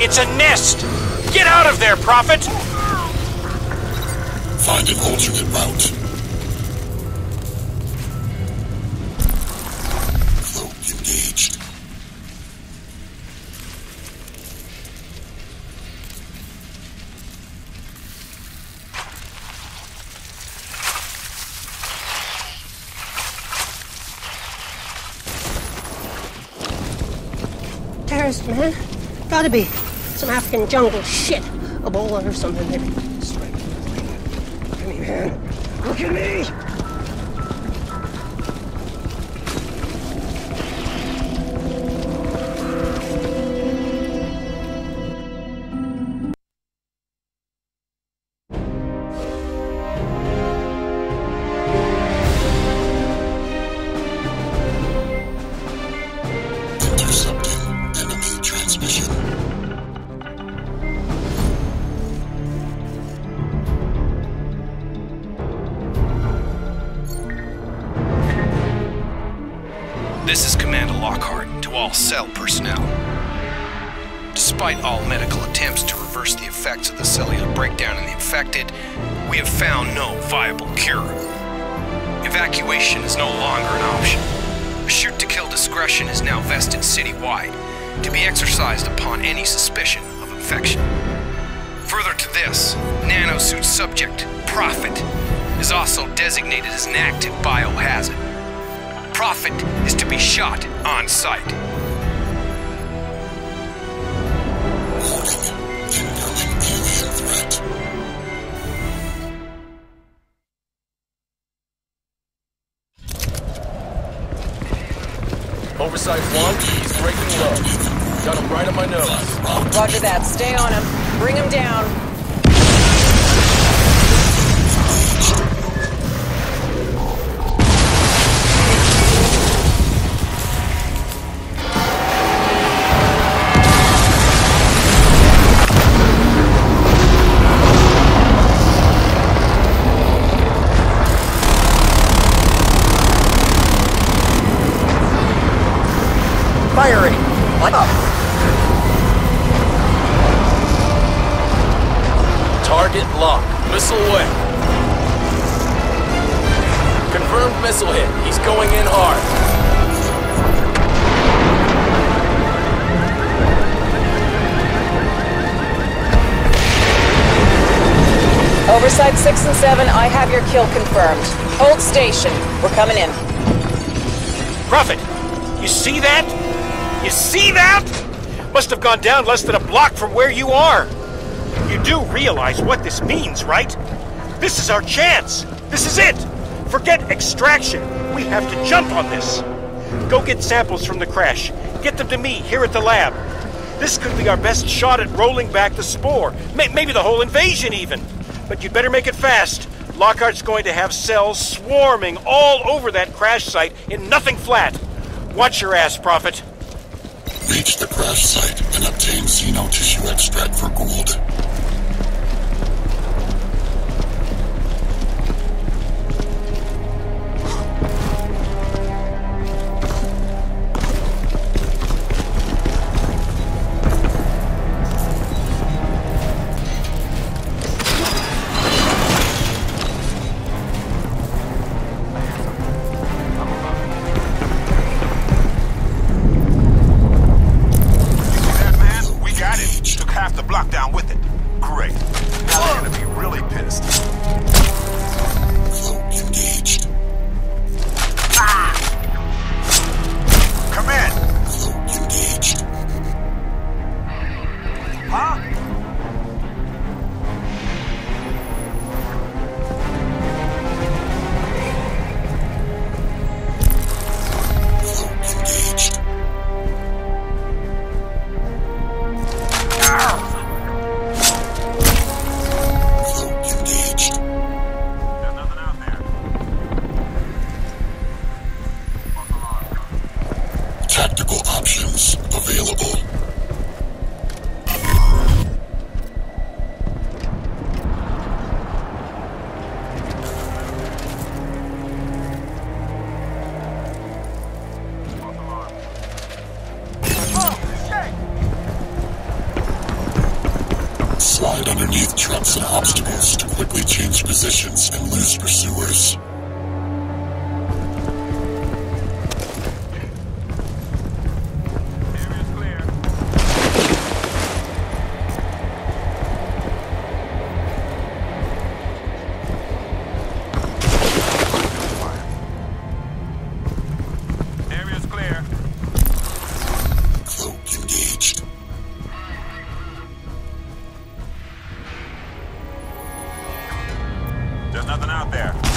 It's a nest! Get out of there, Prophet! Find an alternate route. Cloak engaged. Terrorist, man. Gotta be. Some African jungle shit. Ebola or something, maybe. Straight. Look at me, man. Look at me! Effects of the cellular breakdown in the infected, we have found no viable cure. Evacuation is no longer an option. A shoot to kill discretion is now vested citywide, to be exercised upon any suspicion of infection. Further to this, nanosuit subject, Prophet, is also designated as an active biohazard. Prophet is to be shot on sight. Oversight 1, he's breaking low. Got him right on my nose. Roger that. Stay on him. Bring him down. Oversight 6 and 7, I have your kill confirmed. Hold station. We're coming in. Prophet, you see that? You see that? Must have gone down less than a block from where you are. You do realize what this means, right? This is our chance. This is it. Forget extraction. We have to jump on this. Go get samples from the crash. Get them to me here at the lab. This could be our best shot at rolling back the spore. May- maybe the whole invasion, even. But you'd better make it fast. Lockhart's going to have cells swarming all over that crash site in nothing flat. Watch your ass, Prophet. Reach the crash site and obtain xenotissue extract for Gould. slide underneath trucks and obstacles to quickly change positions and lose pursuers. out there.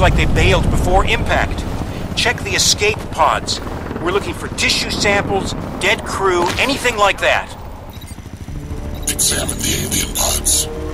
Like they bailed before impact. Check the escape pods. We're looking for tissue samples, dead crew, anything like that. Examine the alien pods.